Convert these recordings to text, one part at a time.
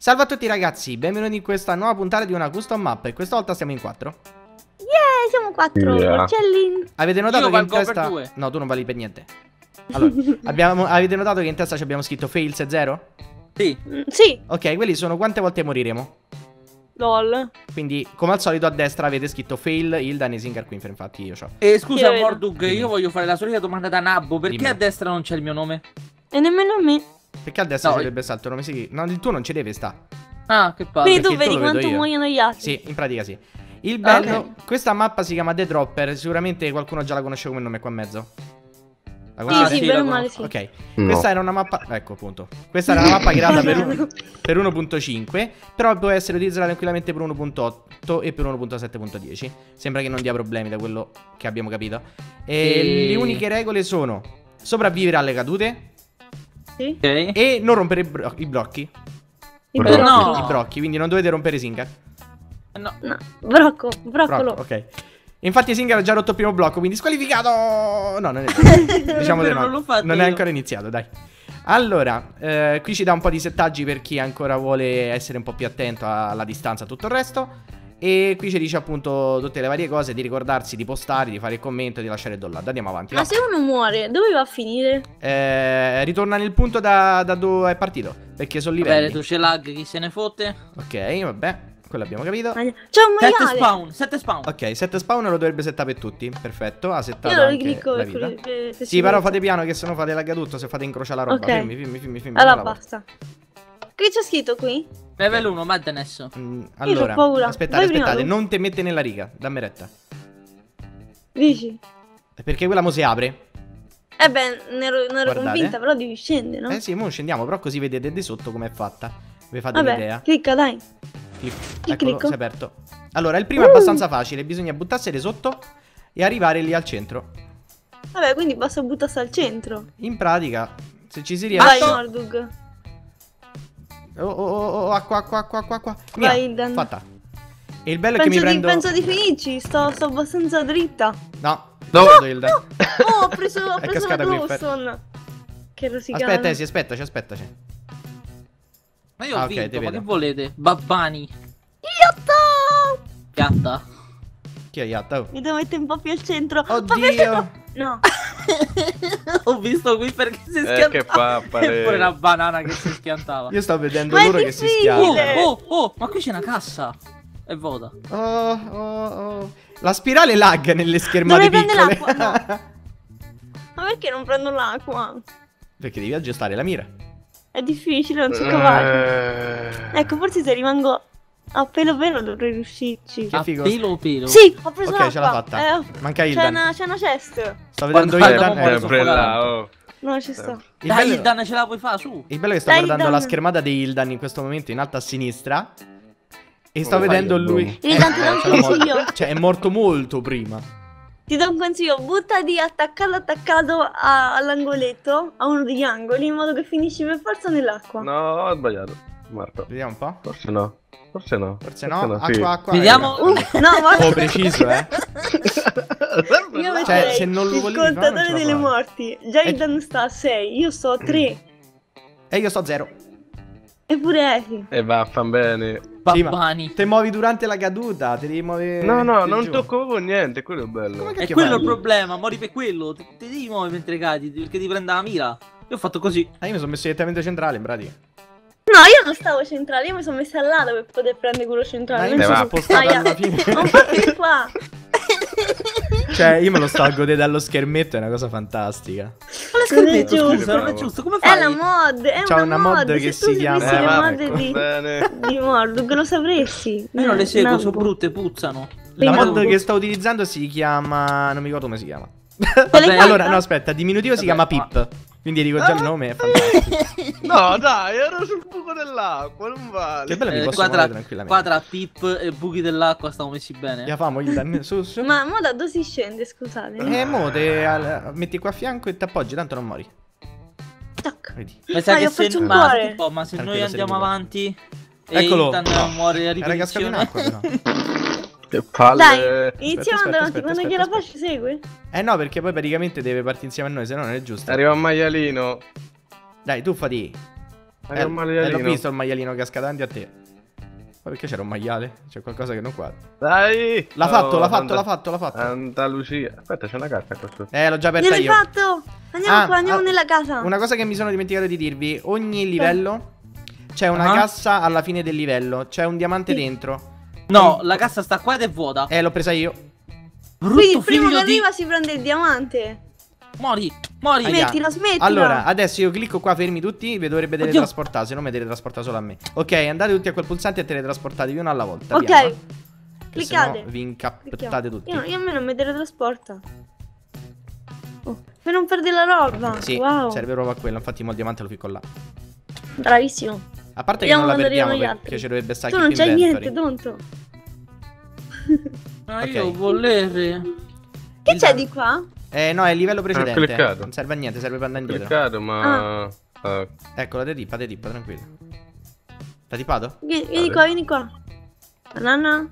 Salve a tutti ragazzi, benvenuti in questa nuova puntata di una custom map e questa volta siamo in quattro. Eh, siamo quattro Yeah. Avete notato Io che in testa... No, tu non vali per niente. Allora, abbiamo- avete notato che in testa ci abbiamo scritto fails e zero? Sì. Mm, sì, Ok, quelli sono quante volte moriremo. lol. Quindi, come al solito, a destra avete scritto fail, Hilda e Singar Quinfer, infatti io c'ho. E scusa, Io vedo. Mordug, io voglio fare la solita domanda da Nabbo. Perché Dimmi. a destra non c'è il mio nome? E nemmeno a me. Perché a destra No, ci dovrebbe stare il nome? Sì. No, il tuo non ci deve sta. Ah, che palle. Quindi tu vedi quanto io. muoiono gli altri. Sì, in pratica sì. Il bello, Ok. questa mappa si chiama The Dropper, sicuramente qualcuno già la conosce come nome qua in mezzo. La Sì, conoscete? sì, Sì, bene male sì. Ok, No. questa era una mappa. Ecco appunto. Questa era una mappa creata per, un- per 1.5. Però può essere utilizzata tranquillamente per 1.8 e per 1.7.10. Sembra che non dia problemi da quello che abbiamo capito. E E- le uniche regole sono sopravvivere alle cadute Sì. Ok. e non rompere i, bro- i blocchi. Brocco. brocco. No. I brocchi, quindi non dovete rompere Singar. No. No, brocco, broccolo. Brocco, ok. Infatti Singar ha già rotto il primo blocco, quindi squalificato. No, non è vero. diciamo di Però no. non Non è ancora iniziato, dai. Allora, eh, qui ci dà un po' di settaggi per chi ancora vuole essere un po' più attento alla distanza e tutto il resto. E qui ci dice appunto tutte le varie cose, di ricordarsi di postare, di fare il commento, di lasciare il download. Andiamo avanti. Ma va. se uno muore, dove va a finire? Eh, ritorna nel punto da, da dove è partito, perché sono Bene, livelli. tu c'è lag, chi se ne fotte? Ok, vabbè, quello abbiamo capito. C'è un Sette maiale. spawn, sette spawn. Ok, set spawn lo dovrebbe settare per tutti. Perfetto, ha settato Io lo riclicco la vita. Sì, però fate piano che se no fate laggatutto se fate incrociare la roba. Ok. Fermi, fermi, fermi, fermi. Allora basta. Che c'è scritto qui? Level 1, Madness. voglio. Mm, Io allora, aspettate, Vai aspettate, non te mette nella riga, dammi retta. Dici? Perché quella mo si apre. Eh beh, ne ero, ne ero convinta, però devi scendere, no? Eh sì, mo scendiamo, però così vedete di sotto com'è fatta. Vi fate un'idea. clicca dai. Clic. Eccolo, clicco? si è aperto. Allora, il primo è Uh. abbastanza facile, bisogna buttarsene sotto e arrivare lì al centro. Vabbè, quindi basta buttarsi al centro. In pratica, se ci si Vai, riesce... Mordug. Oh, oh, oh, oh, acqua, acqua, acqua, acqua, acqua. Vai, Via, Hildan. fatta. E il bello è Penso, che mi di, prendo... penso di finirci, sto, sto abbastanza dritta. No, No. no. Hilda. Oh, ho preso, ho È preso la glowstone. Che rosicata. Aspetta, sì, aspettaci, aspettaci. Ma io Ah, ho ok, vinto, ti ma vedo. che volete? Babbani. Yatta! Piatta. Chi è Yatta? Oh. Mi devo mettere un po' più al centro. Ma perché- Oddio. No. ho visto qui perché si Eh, schiantava. che pappare. E pure la banana che si schiantava. Io sto vedendo Ma loro che si difficile. Oh, schiantano. oh, oh, ma qui c'è una cassa. E vota. Oh, oh, oh. La spirale lag nelle schermate Dovrei prendere piccole. l'acqua, Ma perché non prendo l'acqua? Perché devi aggiustare la mira. È difficile, non sono capace. Eh, Ecco, forse se rimango a pelo pelo dovrei riuscirci. Che A figo. pelo pelo. Sì, ho preso Ok, ce l'ha fatta. Eh, Manca c'è Hildan. una, c'è una chest. Sto vedendo eh, la sempre là, oh. No, ci sto. il, Dai, bello, il Dan ce la puoi fare su. il bello è che sto Dai, guardando Hildan. la schermata di Hildan in questo momento in alto a sinistra. E sto Oh, vedendo fai, lui. Il Dan ti do un morto. consiglio. Cioè, è morto molto prima. Ti do un consiglio. Buttati attaccato attaccato a- all'angoletto, a uno degli angoli, in modo che finisci per forza nell'acqua. No, ho sbagliato. Marco. Vediamo un po'. Forse no. Forse no. Forse no. Acqua, sì. acqua. Vediamo. Uh, no, guarda. Oh, preciso, eh. Io. Cioè, se non lo il volevi fare, ce contatore delle fai. morti. Già Eh. il Dan sta a 6, io sto a 3. E io sto a zero. Eppure Esi. E vaffan bene. Sì, ma Babbani. Te muovi durante la caduta, ti devi muovere. No, no, non giù. tocco proprio niente, quello è bello. E cacchio quello è fai? il problema, mori per quello. Ti, ti devi muovere mentre cadi, perché ti prende la mira. Io ho fatto così. Ah, io mi sono messo direttamente centrale, in pratica. No, io non stavo centrale, io mi sono messa al lato per poter prendere quello centrale. io non mi Eh, sono Aia. alla fine. Non fate qua. cioè, io me lo sto a godere dallo schermetto, è una cosa fantastica. Ma la Non è schermetto, giusto. non è giusto. Come È fai? la mod, è C'ha una, una mod che si chiama- Eh, le va, mod ecco, di, bene. di Mordug, lo sapresti. Io non le seguo, No. sono brutte, puzzano. La mod che sto utilizzando si chiama. Non mi ricordo come si chiama. Quelle allora, no, aspetta, diminutivo si Vabbè, chiama Pip. Quindi dico già il nome, è fantastico. No, dai, ero sul buco dell'acqua, non vale. Che bello mi Eh, posso qua, muovere tra, tranquillamente. qua tra pip e buchi dell'acqua stiamo messi bene. Ya famo, Hildan, su, su. Ma mo da dove si scende, scusate? Eh, mo te al- metti qua a fianco e ti appoggi, tanto non mori. Tac. Vedi. Mi sa Ah, che se, faccio un ma, cuore. senti un po', ma se Tranquillo, noi andiamo avanti e Eccolo. Ethan No. muore a Era cascato in ripetizione. acqua, però. Che palle. Dai, iniziamo aspetta, aspetta, quando aspetta, gliela faccio segue? Eh no, perché poi praticamente deve partire insieme a noi, se no non è giusto. Arriva un maialino. Dai, tuffati. Hai Eh, un eh, maialino. l'ho visto il maialino casca davanti a te. Ma perché c'era un maiale? C'è qualcosa che non quadra. Dai! L'ha Oh, fatto, l'ha fatto, l'ha fatto, l'ha fatto. Andalusia. Aspetta, c'è una carta qua sotto. Eh, l'ho già aperta Gliel'hai io. fatto! Andiamo Ah, qua, andiamo ah, nella casa. Una cosa che mi sono dimenticato di dirvi: ogni livello c'è una Ah. cassa alla fine del livello. C'è un diamante Sì. dentro. No, la cassa sta qua ed è vuota. Eh, l'ho presa io. Brutto Quindi il primo che di... arriva si prende il diamante. Mori, mori. Smettila, smettila. Allora, adesso io clicco qua, fermi tutti. Vi dovrebbe teletrasportare. Se no, mi teletrasporta solo a me. Ok, andate tutti a quel pulsante e teletrasportatevi uno alla volta. Ok. piano, Cliccate. sennò vi Clicchiamo. tutti. Io, io a me non mi teletrasporta. Oh, per non perdere la roba. Sì, wow. serve proprio a quello. Infatti, mo il diamante lo ficco là. Bravissimo. A parte che Vediamo non la perdiamo ci dovrebbe stare Tu non c'hai niente, tonto. Ma Ok. io volere. Che Il c'è di qua? Eh, no, è il livello precedente. cliccato. Non serve a niente, serve per andare indietro. Cliccato, ma... ah, Ecco, la te tippa, tranquillo. T'ha tipato? Vieni, vieni qua, vieni qua. Banana.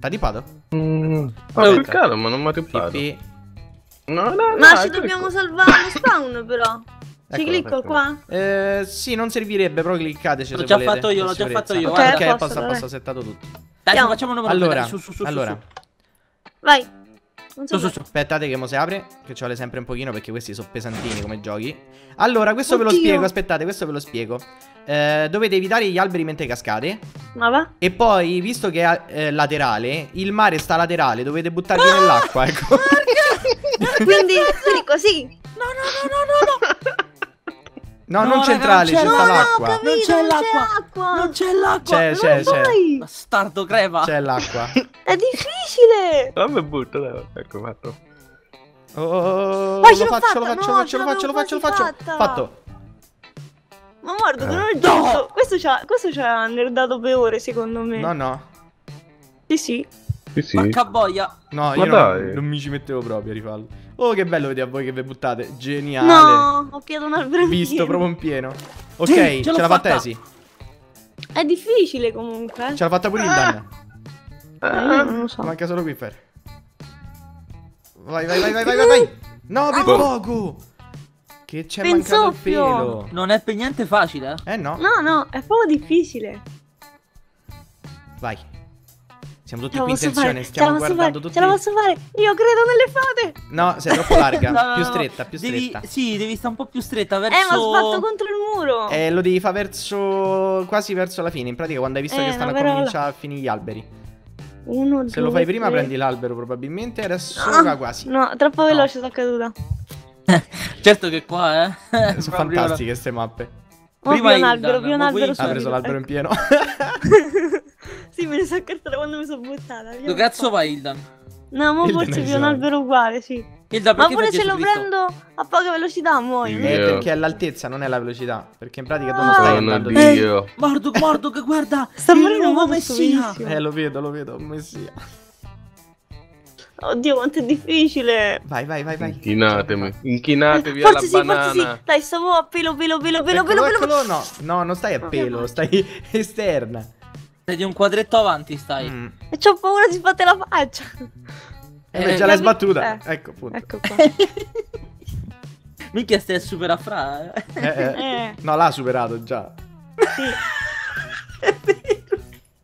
T'ha tipato? mm, ho Oh. cliccato, ma non mi ha tippato. Tippi. No, no, no. Ma ci dobbiamo salvare lo spawn però. Ci Eccolo, clicco qua. Eh, sì, non servirebbe, però cliccateci L'ho se già volete, fatto io, l'ho già fatto io, Ok. Ok, posto, a dai. posto, settato tutto. Dai, Andiamo. facciamo un numero Allora, dai, su, su, su, allora, su, Vai. Non so su, su, su. aspettate che mo si apre, che ci vuole sempre un pochino perché questi sono pesantini come giochi. Allora, questo ve lo Oddio. spiego, aspettate, questo ve lo spiego. Eh, dovete evitare gli alberi mentre cascate. Ma va? E poi, visto che è eh, laterale, il mare sta laterale, dovete buttarvi nell'acqua, ecco. Quindi, quindi così. No, No, non raga, centrale, non c'è c'è- sta no, no, l'acqua. capito, Non c'è non l'acqua. acqua. Non c'è l'acqua. C'è, c'è, c'è. Bastardo, creva. C'è l'acqua. È difficile. Vabbè, butto, dai. Ecco, fatto. Oh, oh, oh, Poi lo ce l'ho faccio, lo faccio, no, lo faccio, lo faccio, lo faccio, lo faccio. Fatto. Ma guarda, che non è Eh. giusto. Questo ci ha, questo ci ha nerdato per ore, secondo me. No, no. Sì, sì. Sì, sì. Porca boia. No, Ma io non, non mi ci mettevo proprio a rifarlo. Oh, che bello vedere a voi che vi buttate. Geniale. No, ho piato un albero Visto pieno. proprio in pieno. Ok, Sì, ce, l'ha fatta fatta. Esi. È difficile comunque. Ce l'ha fatta pure il Dan. Eh, io non lo so. Manca solo Quiffer. Vai, vai, vai, vai, vai, vai, vai. No, per Boh. poco. Che c'è Per mancato il pelo. Non è per niente facile. eh. Eh no. No, no, è proprio difficile. Vai. Siamo tutti qui in tensione. fare, Stiamo guardando fare, tutti. ce la posso fare. Io credo nelle fate. No, sei troppo larga. No, no, più no, stretta, più devi- stretta. Sì, devi stare un po' più stretta verso... Eh, ma sbatto contro il muro. Eh, lo devi fare verso. quasi verso la fine. In pratica, quando hai visto Eh, che stanno però- cominciare a finire gli alberi. Uno, Se lo due, fai prima, tre. prendi l'albero, probabilmente. Adesso Ah, va quasi. No, troppo No. veloce sono caduta. Certo che qua, eh. Sono Prima- fantastiche queste mappe. Oh, Prima più un albero, Dan, più un albero Ha preso l'albero in pieno. Sì, me ne sono accorta quando mi sono buttata. Dove cazzo vai, Ildan? No, ma forse Dan più un è albero uguale, sì. Ildan, Ma pure se lo Cristo? prendo a poca velocità muoio. Eh, Io. perché è l'altezza, non è la velocità. Perché in pratica tu Ah. non stai Sono andando. Eh. Dio. Morduk, Morduk, guarda! Sta morendo un po' messia! Eh, lo vedo, lo vedo, messia. Oddio, quanto è difficile. Vai, vai, vai, vai. Inchinatemi. Inchinatevi alla Forse sì, forse sì. banana. Dai, stavo a pelo, pelo, pelo, pelo, Eccolo, pelo, pelo. eccolo, no. No, non stai a pelo, stai esterna. Sei di un quadretto avanti, stai. Mm. E c'ho paura di sbattere la faccia. Eh, beh, Eh, già l'hai sbattuta. eh. Ecco, appunto. Ecco qua. Minchia, stai a super a fra, eh. Eh, eh. Eh. No, l'ha superato già.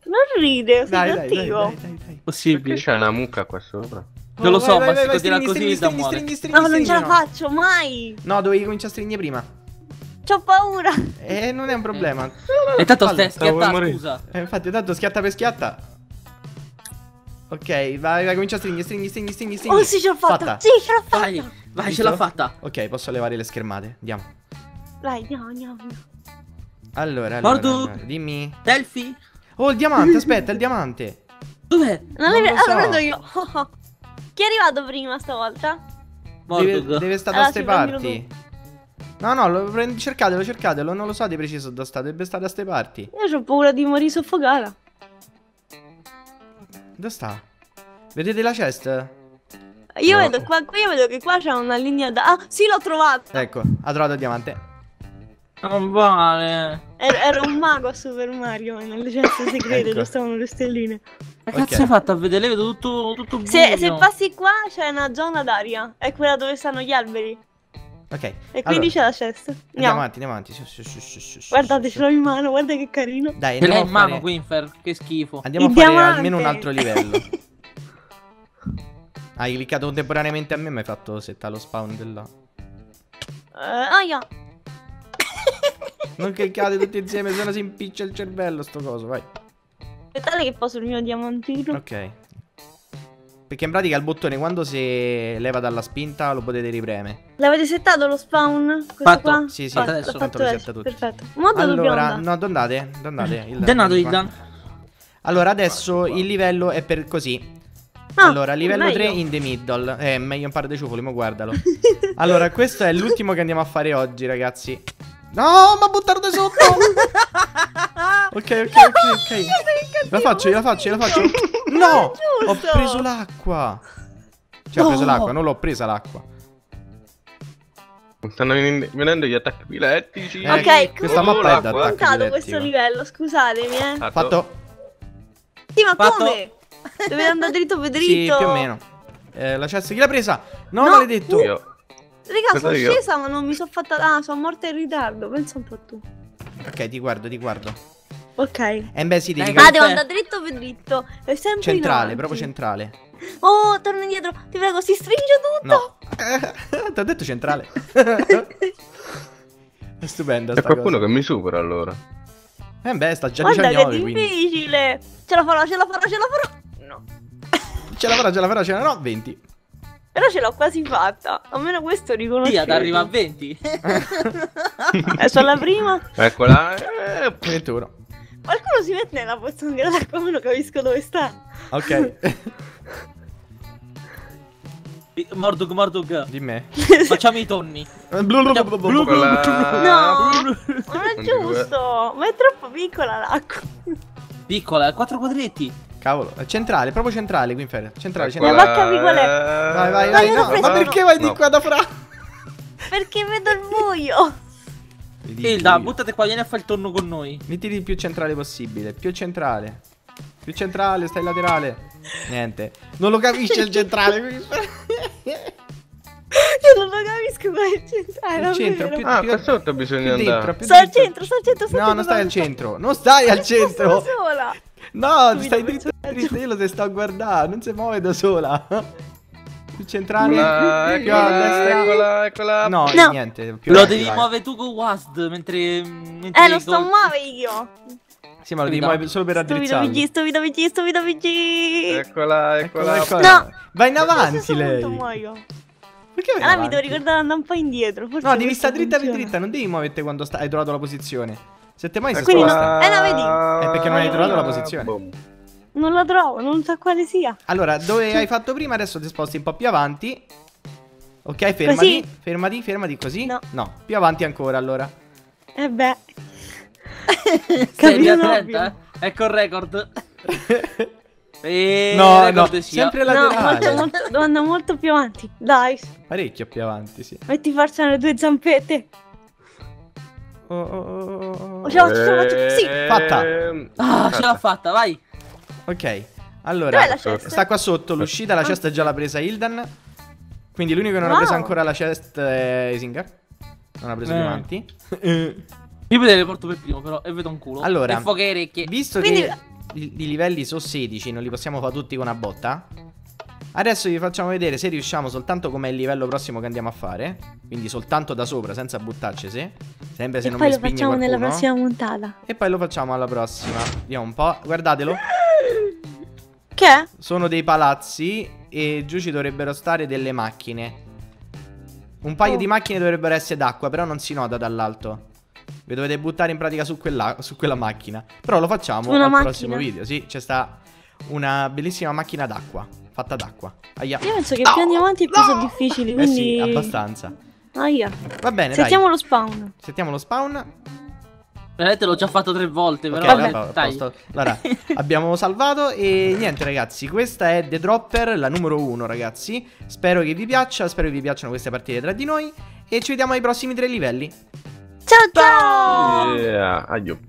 Non ride, sei Dai, dai, dai, cattivo. dai, dai, dai. Perché Possibile. c'è una mucca qua sopra? Non lo so, vai, ma vai, se vai, continua stringi, così, stringi, da stringi, muore. stringi, stringi, No, non ce la faccio mai. No, dovevi cominciare a stringere prima. C'ho paura. Eh, non è un problema. E tanto schiattando, morire. scusa. Eh, infatti, tanto schiatta per schiatta. Ok, vai, vai, comincia a stringi, stringi, stringi, stringi. Oh, sì, ce l'ho fatta. Fatta. Sì, ce l'ho fatta. Vai, vai, ce l'ha fatta. Ok, posso levare le schermate. Andiamo. Vai, andiamo, andiamo. Allora, allora, Mordu. allora, dimmi. Delphi? Oh, il diamante, aspetta, il diamante. Dov'è? Non, Non lo so. allora prendo io. Chi è arrivato prima stavolta? Deve, Morduk. deve stare Allora, da ste parti. No, no, lo prend- cercatelo, cercatelo. Non lo so di preciso dove sta. Deve stare da ste parti. Io ho paura di morire soffocata. Dove sta? Vedete la chest? Io No. vedo qua, io vedo che qua c'è una linea da. Ah, sì, l'ho trovata. Ecco, ha trovato il diamante. Non vale. Era, era un mago a Super Mario, ma nelle ceste segrete Ecco. ci stavano le stelline. Che Ok. cazzo hai fatto a vedere? Vedo tutto, tutto buio. Se, se passi qua c'è una zona d'aria. È quella dove stanno gli alberi. Ok. E allora, quindi c'è la cesta. Andiamo Andiamo. avanti, andiamo avanti. Sì, sì, sì, Guardate, ce l'ho in mano, guarda che carino. Dai, Ce l'hai andiamo in mano, fare, Winfer. Che schifo. andiamo a fare diamante. almeno un altro livello. Hai cliccato contemporaneamente a me, ma hai fatto settare lo spawn della. Eh, aia. Non cliccate tutti insieme, se no si impiccia il cervello sto coso, vai. Aspettate che poso il mio diamantino. Ok. Perché in pratica il bottone quando si leva dalla spinta lo potete ripreme. L'avete settato lo spawn? Questo Fatto. qua? Sì, sì, Fatto adesso, fatto tanto lo adesso, setta tutti. Perfetto. Ma dove Allora, no, dondate, dondate. Il Dannato vieni il. Dan. Allora, adesso il livello è per così. Ah, allora, livello meglio. 3 in the middle. Eh, meglio un par di ciufoli, ma guardalo. allora, questo è l'ultimo che andiamo a fare oggi, ragazzi. No, ma buttare da sotto! ok, ok, ok, ok. La faccio, io la faccio, io la faccio. No! Ho preso l'acqua. Cioè, ho preso No. l'acqua, non l'ho presa l'acqua. Stanno ven- venendo gli attacchi epilettici. Eh, Ok, questa come- mappa è da contato epilettico. questo livello, scusatemi, eh. Fatto? Sì, ma Fatto. come? Dovete andare dritto per dritto. Sì, più o meno. Eh, la chest chi l'ha presa? No, No. maledetto. Io. Raga, sono io? scesa, ma non mi sono fatta. Ah, sono morta in ritardo. Pensa un po' tu. Ok, ti guardo, ti guardo. Ok. Eh beh, sì, devi cap- Ah, devo andare dritto per dritto. È sempre centrale, proprio centrale. Oh, torno indietro. Ti prego, si stringe tutto. No. Ti ho detto centrale. È stupenda C'è qualcuno cosa. che mi supera allora. Eh beh, sta già Guarda che è 19, quindi. difficile. Ce la farò, ce la farò, ce la farò. No. Ce la farà, ce la farà, ce la farà. No, 20. Però ce l'ho quasi fatta. Almeno questo riconosco. Via, ti arriva a 20. Eh, sono la prima. Eccola. Eh, 21. Qualcuno si mette nella pozzanghera d'acqua, non capisco dove sta. Ok. Mordug, Mordug. Di me. Facciamo i tonni. eccola. No, non è giusto. Ma è troppo piccola l'acqua. Piccola, quattro quadretti. Cavolo, è centrale, proprio centrale qui in ferie. Centrale, centrale. Ma capì qual è? Vai, vai, vai. No, ma perché vai di qua da fra? Perché vedo il buio. Hilda, buttate qua, vieni a fare il torno con noi. Mettiti il più centrale possibile. Più centrale. Più centrale, stai laterale. Niente. Non lo capisce il centrale. Io non lo capisco qua il centrale. Il centro, più- Ah, qua sotto bisogna più dentro, andare. più Sto al dentro. centro, sto al centro, sto al No, centro, non stai al centro. Non stai al Sono centro. sola. No, stai dritto, dritto. Io lo sto a guardare. Non si muove da sola. Più centrale. Eccola, più a destra. eccola, eccola, eccola. No, No. niente. Più Lo avanti, devi vai. muovere tu con Wasd mentre. mentre Eh, lo sto col- muove io. Sì, ma lo devi muovere solo per Stupido raddrizzarlo. PG, stupido PG, stupido PG. Eccola, Eccola, eccola. eccola. No. Vai in avanti lei. punto muoio. Perché vai Allora mi devo ricordare di andare un po' indietro. Forse No, devi stare dritta per dritta, non devi muoverti quando sta- hai trovato la posizione. Se te mai si Quindi sposta. no- eh, no, vedi? È perché non hai trovato la posizione. Boom. Non la trovo, non so quale sia. Allora, dove hai fatto prima, adesso ti sposti un po' più avanti. Ok, fermati. Così? Fermati, fermati così. No. più avanti ancora allora. Eh beh. Capito attenta, eh. Ecco il record. E no, no, record sia. sempre No, laterale. molto, molto, andare molto più avanti. Dai, Parecchio più avanti, sì. metti forza nelle tue zampette. Oh, oh, oh, oh, oh. Ce la faccio, ce la faccio. Sì. Fatta. Ah, ce l'ha fatta, vai. Ok. Allora, sta qua sotto l'uscita, la cesta già l'ha presa Hildan. Quindi l'unico che non ha Wow. preso ancora la chest è Isinger. Non ha preso Eh. più avanti. Io vedete le porto per primo, però, e vedo un culo. Allora, E. Visto Quindi- che i, livelli sono 16, non li possiamo fare tutti con una botta. Adesso vi facciamo vedere se riusciamo soltanto com'è il livello prossimo che andiamo a fare. Quindi soltanto da sopra, senza buttarci se. Sempre se E non poi mi lo spigne facciamo nella prossima puntata. E poi lo facciamo alla prossima. Vediamo un po'. Guardatelo. È? Sono dei palazzi e giù ci dovrebbero stare delle macchine. Un paio Oh. di macchine dovrebbero essere d'acqua, però non si nota dall'alto. Vi dovete buttare in pratica su quella, su quella macchina. Però lo facciamo al macchina? prossimo video. Sì, c'è sta una bellissima macchina d'acqua. Fatta d'acqua. Aia. Io penso che più andiamo avanti più sono difficili, Eh quindi... sì, abbastanza. Aia. Va bene, Sentiamo dai. lo spawn. Settiamo lo spawn. Veramente l'ho già fatto tre volte, però. Vabbè. a dai. posto. Allora, abbiamo salvato e niente ragazzi, questa è The Dropper, la numero uno ragazzi. Spero che vi piaccia, spero che vi piacciono queste partite tra di noi e ci vediamo ai prossimi tre livelli. Ciao ciao! Yeah, addio.